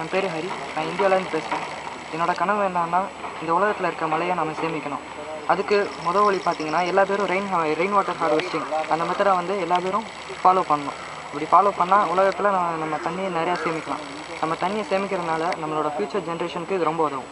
என் பேர் ஹரி. நான் இந்தியாவிலேருந்து பேசுகிறேன் என்னோட கனவு என்னன்னா இந்த உலகத்தில் இருக்க மழையை நம்ம சேமிக்கணும். அதுக்கு முத வழி பார்த்தீங்கன்னா எல்லா பேரும் ரெயின் ரெயின் வாட்டர் ஹார்வெஸ்டிங் அந்த மெத்தடை வந்து எல்லா பேரும் ஃபாலோ பண்ணணும். இப்படி ஃபாலோ பண்ணால் உலகத்தில் நம்ம நம்ம தண்ணியை நிறையா சேமிக்கலாம். நம்ம தண்ணியை சேமிக்கிறதுனால நம்மளோட ஃப்யூச்சர் ஜென்ரேஷனுக்கு இது ரொம்ப உதவும்.